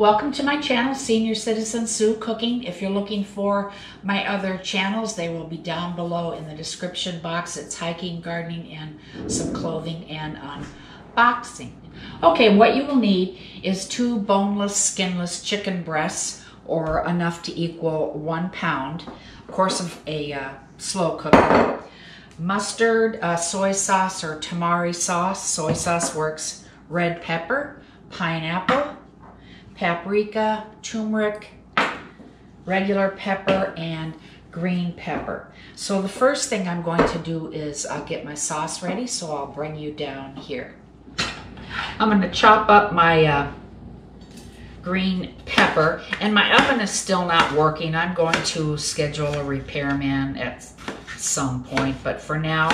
Welcome to my channel, Senior Citizen Sue Cooking. If you're looking for my other channels, they will be down below in the description box. It's hiking, gardening, and some clothing and unboxing. Okay, what you will need is two boneless, skinless chicken breasts or enough to equal one pound. Of course, of a uh, slow cooker. Mustard, uh, soy sauce, or tamari sauce. Soy sauce works. Red pepper, pineapple, paprika, turmeric, regular pepper, and green pepper. So the first thing I'm going to do is uh, get my sauce ready, so I'll bring you down here. I'm going to chop up my uh, green pepper, and my oven is still not working. I'm going to schedule a repairman at some point, but for now,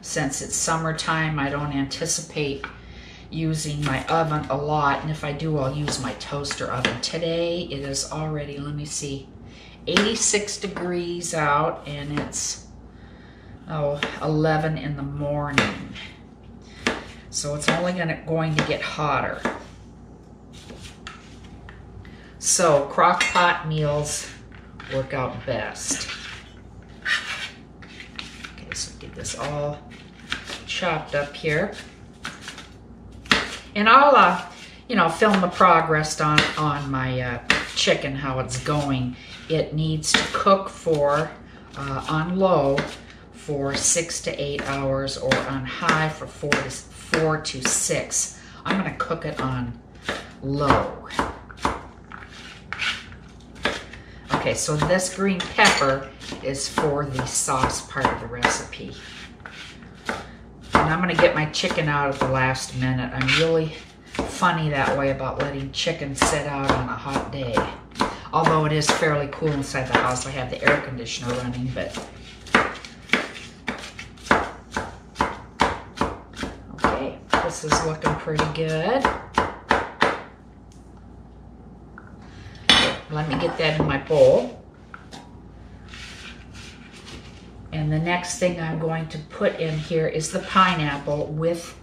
since it's summertime, I don't anticipate using my oven a lot, and if I do, I'll use my toaster oven. Today, it is already, let me see, 86 degrees out, and it's, oh, 11 in the morning. So it's only gonna, going to get hotter. So crock pot meals work out best. Okay, so get this all chopped up here. And I'll, uh, you know, film the progress on, on my uh, chicken, how it's going. It needs to cook for, uh, on low, for six to eight hours or on high for four to, four to six. I'm gonna cook it on low. Okay, so this green pepper is for the sauce part of the recipe. And I'm gonna get my chicken out at the last minute. I'm really funny that way about letting chicken sit out on a hot day. Although it is fairly cool inside the house. I have the air conditioner running, but Okay, this is looking pretty good. Let me get that in my bowl. And the next thing I'm going to put in here is the pineapple with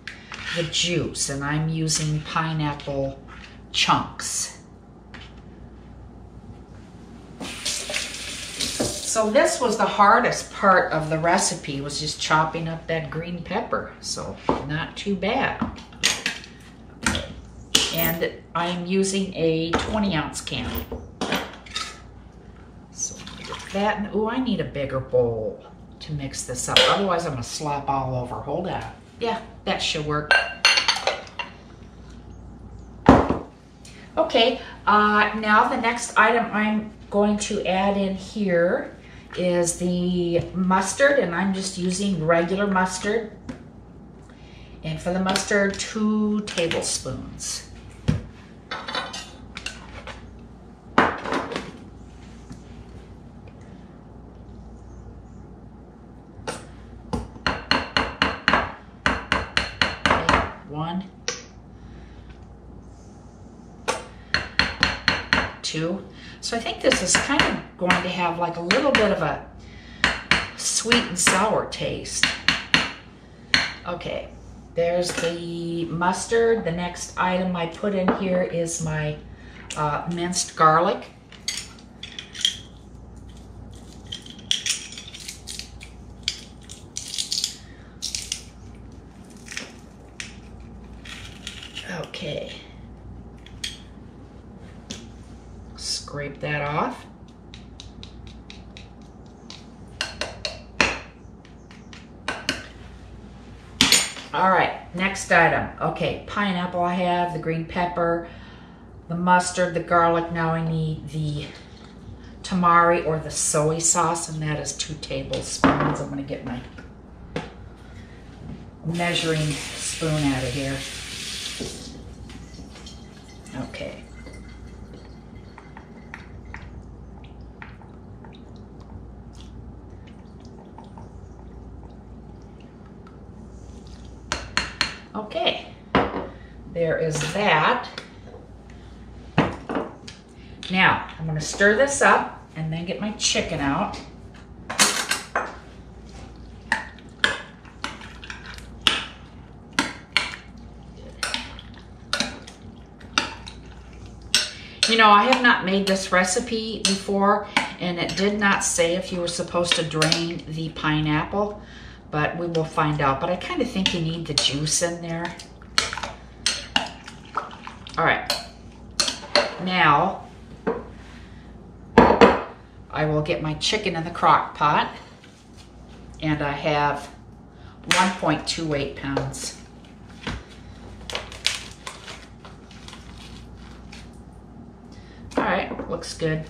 the juice. And I'm using pineapple chunks. So this was the hardest part of the recipe was just chopping up that green pepper. So not too bad. And I'm using a 20 ounce can So that, oh, I need a bigger bowl to mix this up. Otherwise, I'm gonna slop all over. Hold on. Yeah, that should work. Okay, uh, now the next item I'm going to add in here is the mustard, and I'm just using regular mustard. And for the mustard, two tablespoons. Too. So I think this is kind of going to have like a little bit of a sweet and sour taste. Okay, there's the mustard. The next item I put in here is my uh, minced garlic. Okay. scrape that off. All right, next item. Okay, pineapple I have, the green pepper, the mustard, the garlic. Now I need the tamari or the soy sauce, and that is two tablespoons. I'm gonna get my measuring spoon out of here. Okay. Okay, there is that. Now, I'm gonna stir this up and then get my chicken out. You know, I have not made this recipe before, and it did not say if you were supposed to drain the pineapple, but we will find out. But I kind of think you need the juice in there. All right. Now, I will get my chicken in the crock pot, and I have 1.28 pounds. All right, looks good.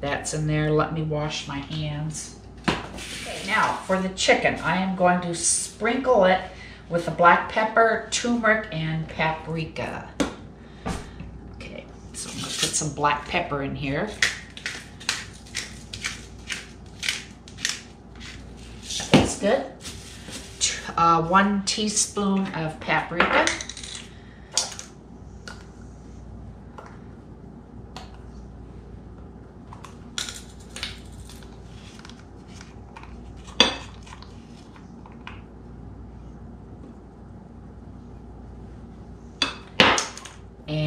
That's in there. Let me wash my hands. Okay, now for the chicken, I am going to sprinkle it with the black pepper, turmeric, and paprika. Okay, so I'm gonna put some black pepper in here. That's good. Uh, one teaspoon of paprika.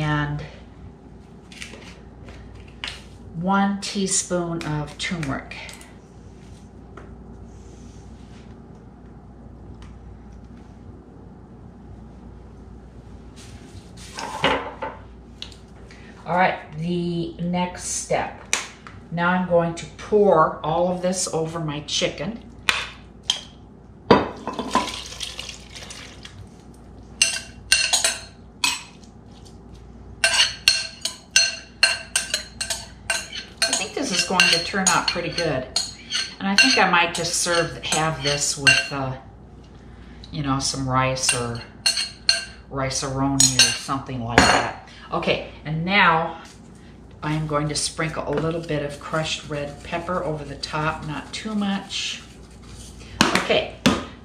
And one teaspoon of turmeric. All right, the next step. Now I'm going to pour all of this over my chicken. going to turn out pretty good. And I think I might just serve, have this with, uh, you know, some rice or rice-a-roni or something like that. Okay, and now I am going to sprinkle a little bit of crushed red pepper over the top, not too much. Okay,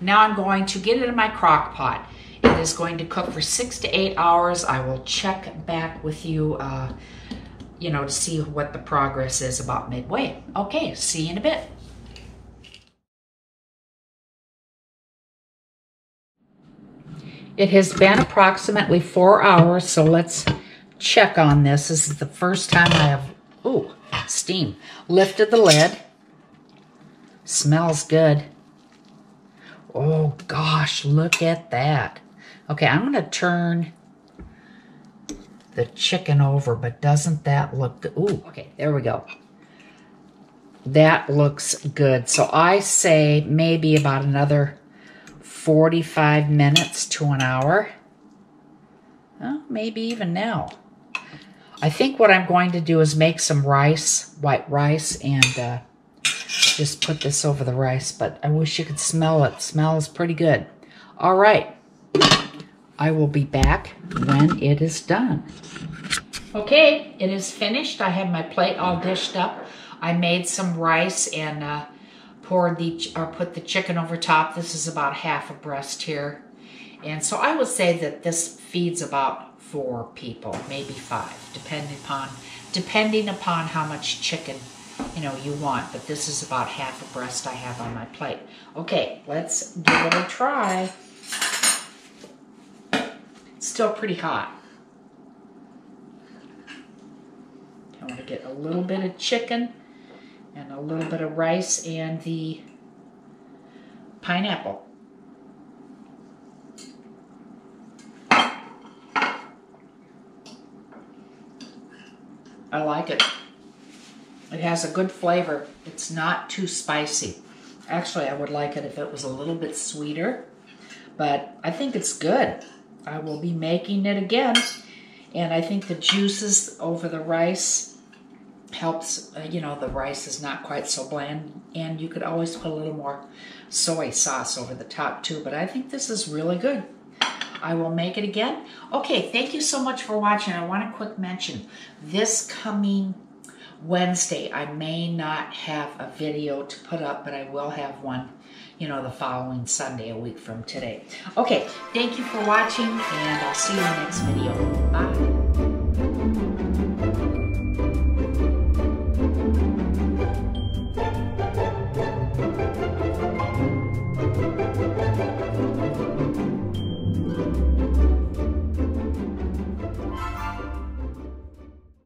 now I'm going to get it in my crock pot. It is going to cook for six to eight hours. I will check back with you uh, you know, to see what the progress is about midway. Okay, see you in a bit. It has been approximately four hours, so let's check on this. This is the first time I have, ooh, steam. Lifted the lid. Smells good. Oh gosh, look at that. Okay, I'm to turn the chicken over, but doesn't that look good? Ooh, okay, there we go. That looks good. So I say maybe about another 45 minutes to an hour. Well, maybe even now. I think what I'm going to do is make some rice, white rice, and uh, just put this over the rice. But I wish you could smell it. it smells pretty good. All right. I will be back when it is done. Okay, it is finished. I have my plate all dished up. I made some rice and uh, poured the or put the chicken over top. This is about half a breast here. And so I would say that this feeds about four people, maybe five, depending upon depending upon how much chicken you know you want. But this is about half a breast I have on my plate. Okay, let's give it a try still pretty hot. I want to get a little bit of chicken and a little bit of rice and the pineapple. I like it. It has a good flavor. It's not too spicy. Actually, I would like it if it was a little bit sweeter, but I think it's good. I will be making it again. And I think the juices over the rice helps, uh, you know, the rice is not quite so bland. And you could always put a little more soy sauce over the top too. But I think this is really good. I will make it again. Okay, thank you so much for watching. I want to quick mention this coming Wednesday, I may not have a video to put up, but I will have one you know, the following Sunday, a week from today. Okay, thank you for watching, and I'll see you in the next video. Bye.